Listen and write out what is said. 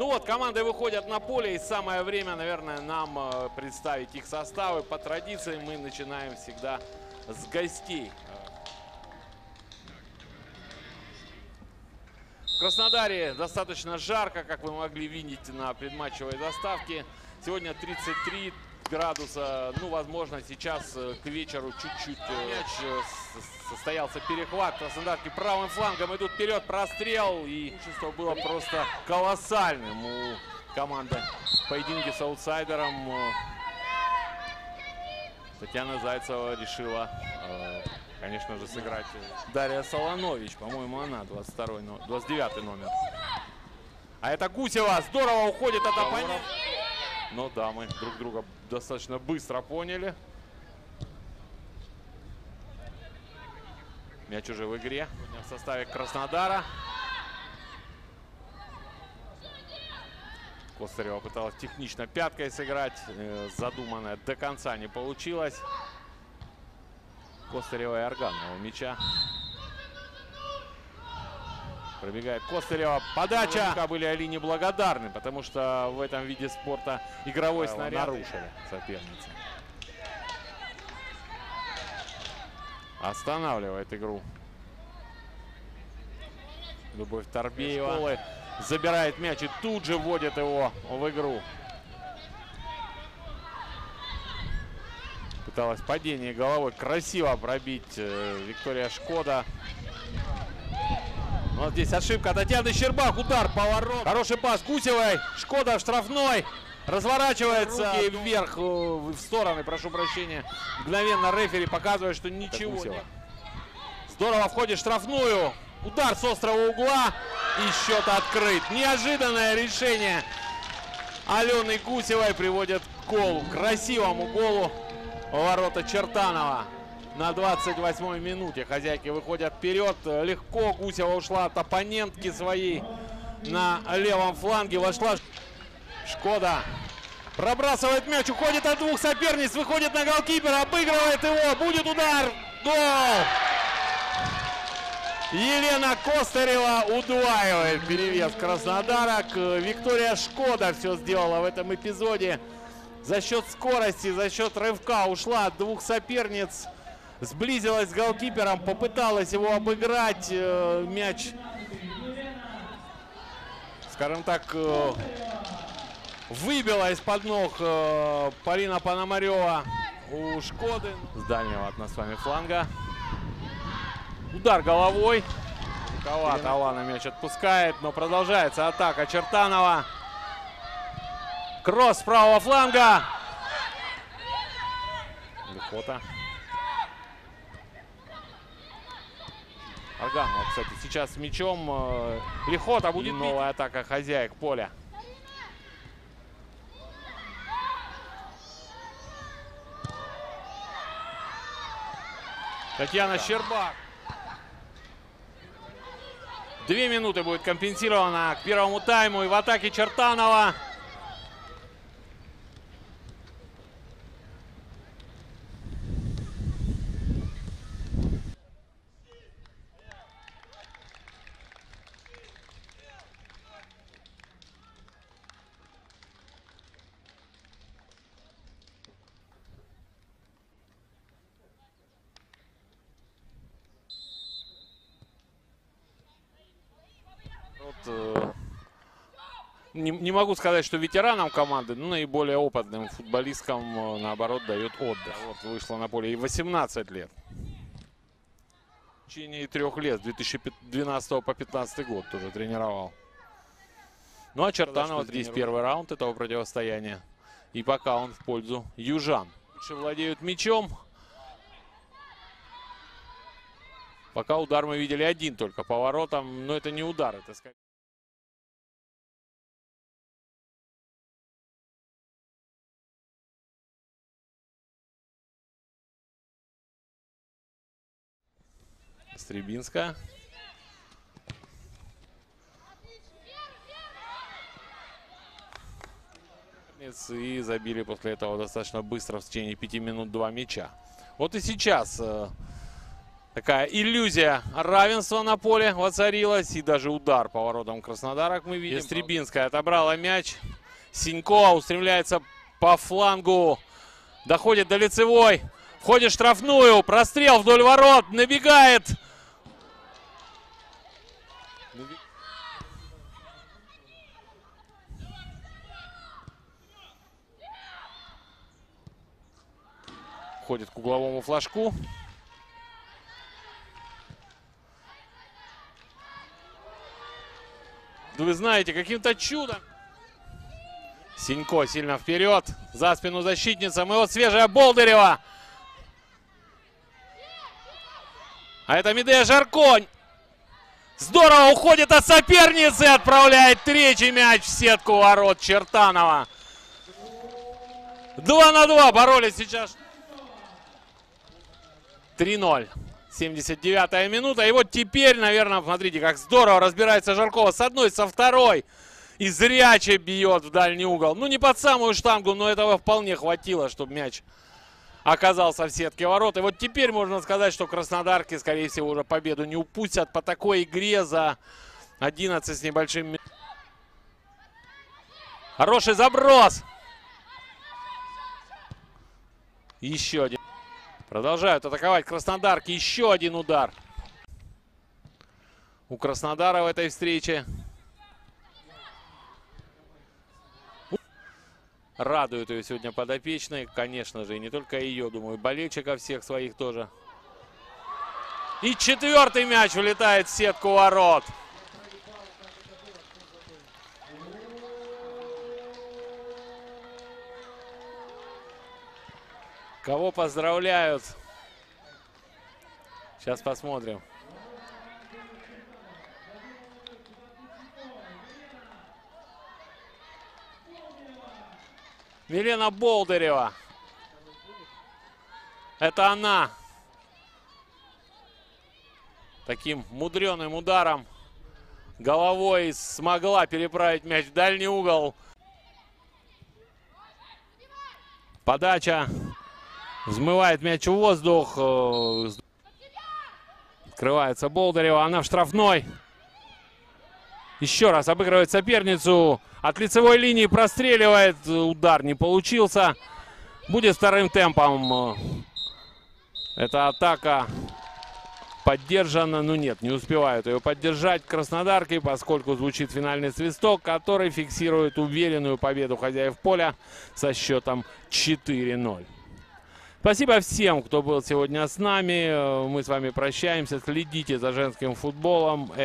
Ну вот, команды выходят на поле, и самое время, наверное, нам э, представить их составы. По традиции мы начинаем всегда с гостей. В Краснодаре достаточно жарко, как вы могли видеть на предматчевой заставке. Сегодня 33 градуса. Ну, возможно, сейчас э, к вечеру чуть-чуть э, мяч состоялся перехват. Краснодарки правым флангом идут вперед, прострел. И преимущество было просто колоссальным у команды в поединке с аутсайдером. э, Татьяна Зайцева решила, конечно же, сыграть Дарья Солонович. По-моему, она 22 но- 29 номер. А это Гусева. Здорово уходит от оппонента. Но да, мы друг друга достаточно быстро поняли. Мяч уже в игре. В составе Краснодара. Костарева пыталась технично пяткой сыграть. Э, Задуманное до конца не получилось. Костарева и Арганова мяча. Пробегает Костылева. Подача. Наверняка были Алине благодарны, потому что в этом виде спорта игровой Правила снаряд нарушили соперницы. Останавливает игру. Любовь Торбеева. Школы забирает мяч и тут же вводит его в игру. Пыталась падение головой красиво пробить э, Виктория Шкода. Ну, Вот здесь ошибка. Татьяны Щербак. Удар, поворот. Хороший пас Гусевой. Шкода в штрафной. Разворачивается руки вверх, э, в стороны, прошу прощения. Мгновенно рефери показывает, что ничего нет. Здорово входит в штрафную. Удар с острого угла. И счет открыт. Неожиданное решение Алены Гусевой приводит к голу. Красивому голу ворота Чертанова. На 28-й минуте хозяйки выходят вперед. Легко Гусева ушла от оппонентки своей. На левом фланге вошла Шкода. Пробрасывает мяч, уходит от двух соперниц, выходит на голкипера, обыгрывает его. Будет удар. Гол! Елена Костарева удваивает перевес Краснодара. К- Виктория Шкода все сделала в этом эпизоде. За счет скорости, за счет рывка ушла от двух соперниц. Сблизилась с голкипером, попыталась его обыграть. Э, Мяч, скажем так, э, выбила из-под ног э, Полина Пономарева у Шкоды. С дальнего от нас с вами фланга. Удар головой. Рукавато Алана мяч отпускает, но продолжается атака Чертанова. Кросс с правого фланга. Лихота. Арганова, кстати, сейчас с мячом. э, Лихота будет новая атака хозяек поля. Татьяна Щербак. Две минуты будет компенсировано к первому тайму. И в атаке Чертанова. Вот, э, не, не могу сказать, что ветеранам команды, но наиболее опытным футболисткам, э, наоборот, дает отдых. Вот вышла на поле и 18 лет. В течение трех лет, с 2012 по 2015 год тоже тренировал. Ну а Чертанова здесь первый раунд этого противостояния. И пока он в пользу южан. Лучше владеют мячом. Пока удар мы видели один только поворотом, но это не удар, это скорее... Стребинска. И забили после этого достаточно быстро в течение пяти минут два мяча. Вот и сейчас э, Такая иллюзия равенства на поле воцарилась. И даже удар по воротам Краснодара, как мы видим. Естребинская отобрала мяч. Синько устремляется по флангу. Доходит до лицевой. Входит в штрафную. Прострел вдоль ворот. Набегает. Входит к угловому флажку. Вы знаете, каким-то чудом. Синько сильно вперед. За спину защитницам. И вот свежая Болдырева. А это Медея Жарконь. Здорово уходит от соперницы. Отправляет третий мяч в сетку ворот Чертанова. 2 на 2 боролись сейчас. 3-0. 79-я минута. И вот теперь, наверное, смотрите, как здорово разбирается Жаркова с одной, со второй. И зряче бьет в дальний угол. Ну, не под самую штангу, но этого вполне хватило, чтобы мяч оказался в сетке ворот. И вот теперь можно сказать, что краснодарки, скорее всего, уже победу не упустят по такой игре за 11 с небольшим. Хороший заброс. Еще один. Продолжают атаковать Краснодарки. Еще один удар. У Краснодара в этой встрече. Радует ее сегодня подопечные. Конечно же, и не только ее, думаю, болельщиков всех своих тоже. И четвертый мяч улетает в сетку ворот. Кого поздравляют? Сейчас посмотрим. Милена Болдырева. Это она. Таким мудреным ударом головой смогла переправить мяч в дальний угол. Подача Взмывает мяч в воздух. Э, Открывается Болдырева. Она в штрафной. Еще раз обыгрывает соперницу. От лицевой линии простреливает. Удар не получился. Будет вторым темпом. Эта атака поддержана. Ну нет, не успевают ее поддержать краснодарки, поскольку звучит финальный свисток, который фиксирует уверенную победу хозяев поля со счетом 4-0. Спасибо всем, кто был сегодня с нами. Мы с вами прощаемся. Следите за женским футболом.